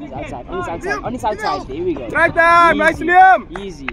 On outside. On his outside. On his outside. There we go. Right there, nice Easy. Liam. Easy.